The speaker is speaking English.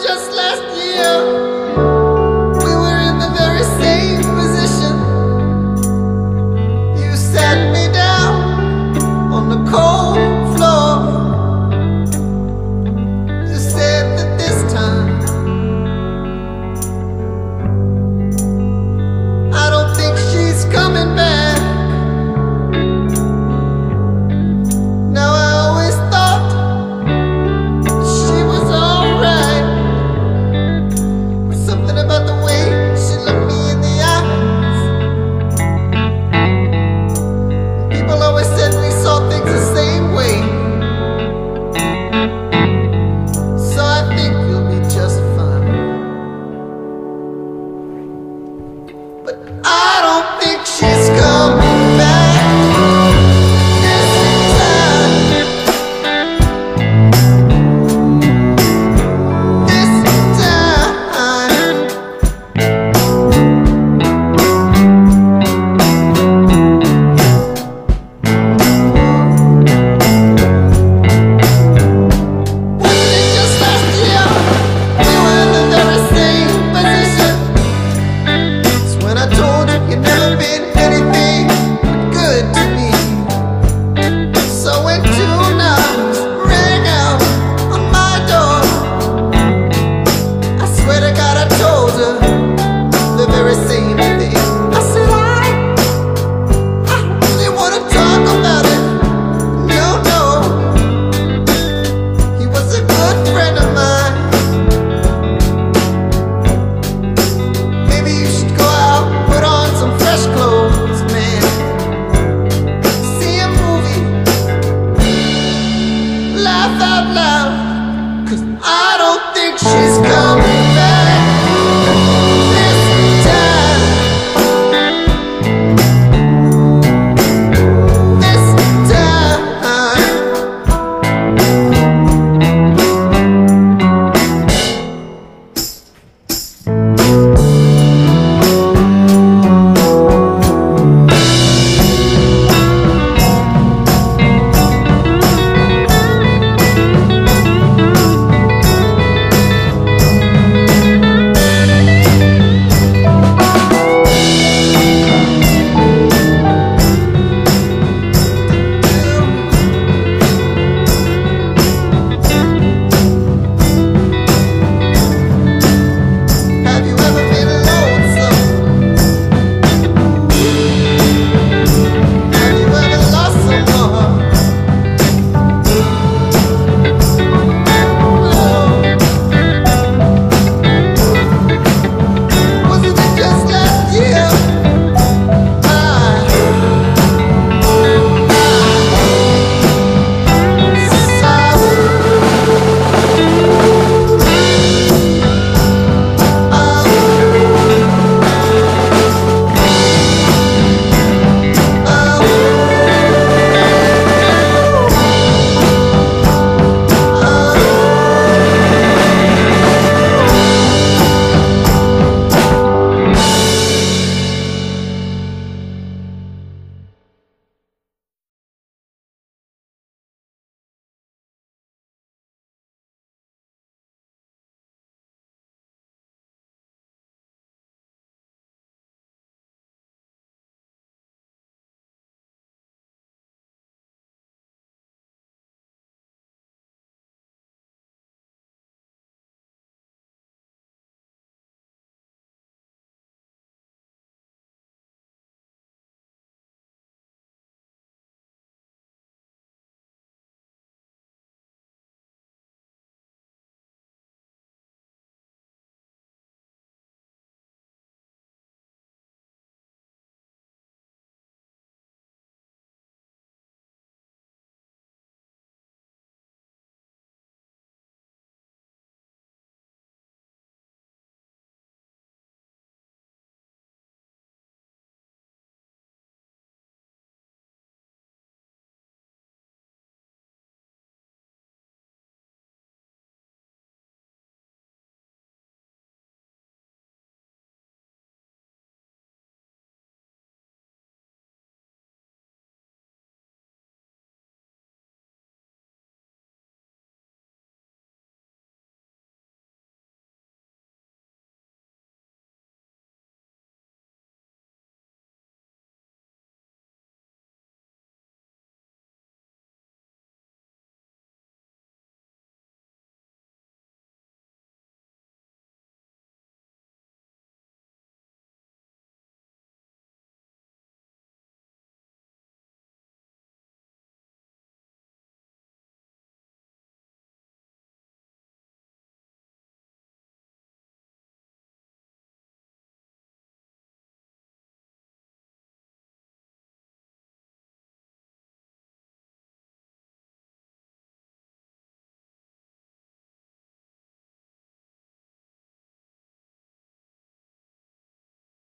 Just last year?